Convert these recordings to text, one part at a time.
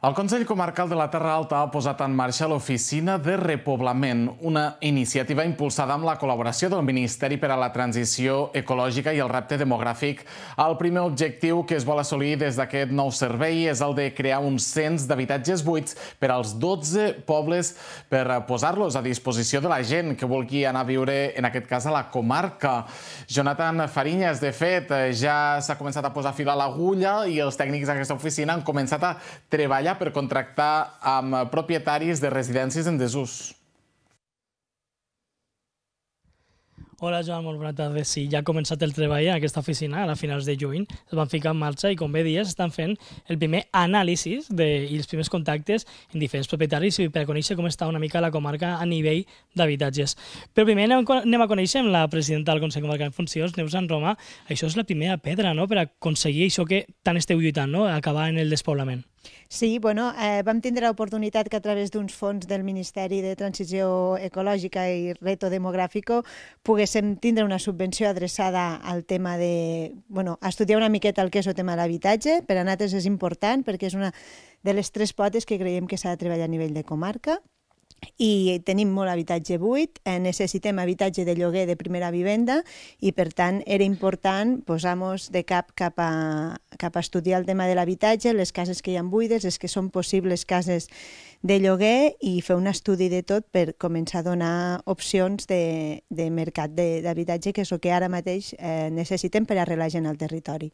El Consell Comarcal de la Terra Alta ha posat en marxa l'Oficina de Repoblament, una iniciativa impulsada amb la col·laboració del Ministeri per a la Transició Ecològica i el Repte Demogràfic. El primer objectiu que es vol assolir des d'aquest nou servei és el de crear un cens d'habitatges buits per als 12 pobles per posar-los a disposició de la gent que vulgui anar a viure, en aquest cas, a la comarca. Jonathan Farinyes, de fet, ja s'ha començat a posar fil a l'agulla i els tècnics d'aquesta oficina han començat a treballar treballar per contractar amb propietaris de residències en desús. Hola Joan, molt bona tarda. Sí, ja ha començat el treball en aquesta oficina a finals de juny. Es van ficar en marxa i, com bé dies, estan fent el primer anàlisi de, i els primers contactes en diferents propietaris per a conèixer com està una mica la comarca a nivell d'habitatges. Però primer anem, anem a conèixer amb la presidenta del Consell Comarcal en Funcions, Neus Sant Roma. Això és la primera pedra no?, per aconseguir això que tant esteu lluitant, no?, acabar en el despoblament. Sí, bueno, eh, vam tindre l'oportunitat que a través d'uns fons del Ministeri de Transició Ecològica i Reto Demogràfico poguéssim tindre una subvenció adreçada al tema de... Bueno, a estudiar una miqueta el que és el tema de l'habitatge. Per a nosaltres és important perquè és una de les tres potes que creiem que s'ha de treballar a nivell de comarca i tenim molt habitatge buit, eh, necessitem habitatge de lloguer de primera vivenda i per tant era important posar-nos de cap cap a, cap a estudiar el tema de l'habitatge, les cases que hi ha buides, les que són possibles cases de lloguer i fer un estudi de tot per començar a donar opcions de, de mercat d'habitatge, que és el que ara mateix eh, necessitem per arrelar gent al territori.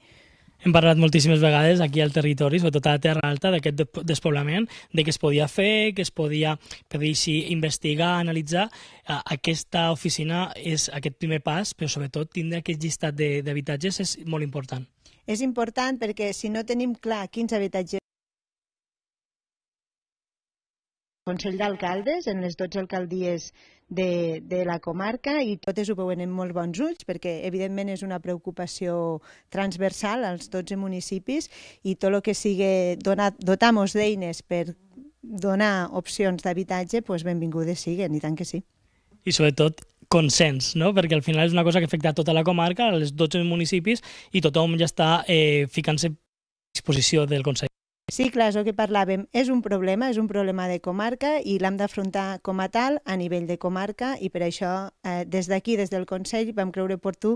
Hem parlat moltíssimes vegades aquí al territori, sobretot a la Terra Alta, d'aquest despoblament, de què es podia fer, que es podia, per dir així, investigar, analitzar. Aquesta oficina és aquest primer pas, però sobretot tindre aquest llistat d'habitatges és molt important. És important perquè si no tenim clar quins habitatges Consell d'Alcaldes, en les 12 alcaldies de, de la comarca i totes ho veuen en molt bons ulls perquè evidentment és una preocupació transversal als 12 municipis i tot el que sigui dotar-nos d'eines per donar opcions d'habitatge, doncs benvingudes siguen, i tant que sí. I sobretot consens, no? perquè al final és una cosa que afecta a tota la comarca, als 12 municipis, i tothom ja està eh, ficant-se a disposició del Consell. Sí, clar, és el que parlàvem. És un problema, és un problema de comarca i l'hem d'afrontar com a tal a nivell de comarca i per això eh, des d'aquí, des del Consell, vam creure oportú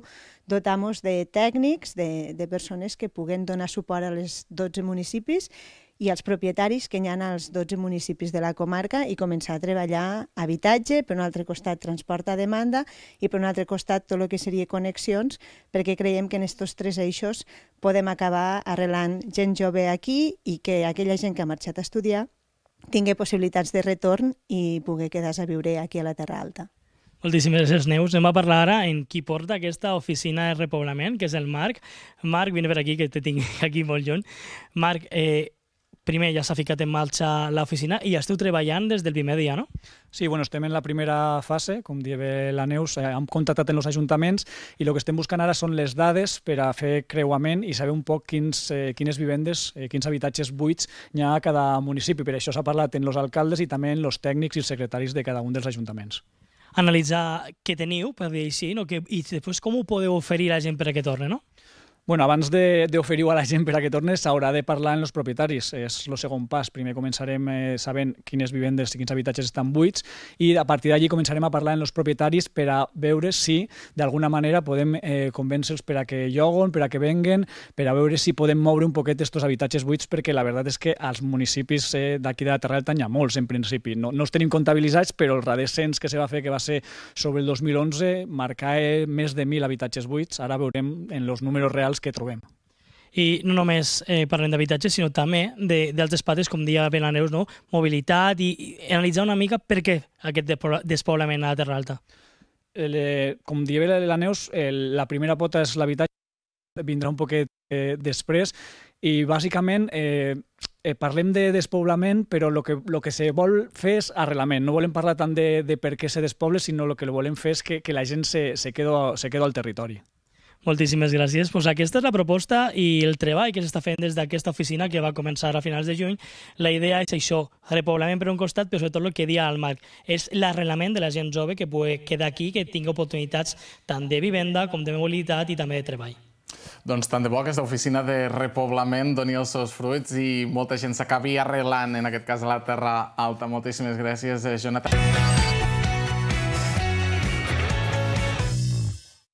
dotar-nos de tècnics, de, de persones que puguen donar suport a les 12 municipis i als propietaris que hi ha als 12 municipis de la comarca i començar a treballar habitatge, per un altre costat transport a demanda i per un altre costat tot el que seria connexions, perquè creiem que en aquests tres eixos podem acabar arrelant gent jove aquí i que aquella gent que ha marxat a estudiar tingui possibilitats de retorn i pugui quedar-se a viure aquí a la Terra Alta. Moltíssimes gràcies, Neus. Anem a parlar ara en qui porta aquesta oficina de repoblament, que és el Marc. Marc, vine per aquí, que te tinc aquí molt lluny. Marc, eh, primer ja s'ha ficat en marxa l'oficina i ja esteu treballant des del primer dia, no? Sí, bueno, estem en la primera fase, com diu la Neus, eh, hem contactat amb els ajuntaments i el que estem buscant ara són les dades per a fer creuament i saber un poc quins, eh, quines vivendes, eh, quins habitatges buits hi ha a cada municipi. Per això s'ha parlat en els alcaldes i també en els tècnics i els secretaris de cada un dels ajuntaments analitzar què teniu, per dir així, no? que, i després com ho podeu oferir a la gent per a que torni, no? Bueno, abans d'oferir-ho a la gent per a que torni, s'haurà de parlar amb els propietaris. És el segon pas. Primer començarem eh, sabent quines vivendes i quins habitatges estan buits i a partir d'allí començarem a parlar amb els propietaris per a veure si d'alguna manera podem eh, convèncer-los per a que lloguen, per a que venguen, per a veure si podem moure un poquet aquests habitatges buits perquè la veritat és que als municipis eh, d'aquí de la Terra Alta hi ha molts en principi. No, no els tenim comptabilitzats, però el darrer cens que se va fer, que va ser sobre el 2011, marcava més de 1.000 habitatges buits. Ara veurem en els números reals els que trobem. I no només eh, parlem d'habitatge, sinó també d'altres pates, com deia ben la Neus, no? mobilitat i, i analitzar una mica per què aquest despoblament a la Terra Alta. El, eh, com deia la Neus, el, la primera pota és l'habitatge, vindrà un poquet eh, després, i bàsicament eh, eh, parlem de despoblament, però el que, lo que se vol fer és arrelament. No volem parlar tant de, de per què se despoble, sinó el que volem fer és que, que la gent se, se, quedo, se quedo al territori. Moltíssimes gràcies. Pues aquesta és la proposta i el treball que s'està fent des d'aquesta oficina que va començar a finals de juny. La idea és això, repoblament per un costat, però sobretot el que dia al Marc, és l'arrelament de la gent jove que pugui quedar aquí, que tingui oportunitats tant de vivenda com de mobilitat i també de treball. doncs tant de bo aquesta oficina de repoblament doni els seus fruits i molta gent s'acabi arreglant, en aquest cas a la Terra Alta. Moltíssimes gràcies, Jonathan.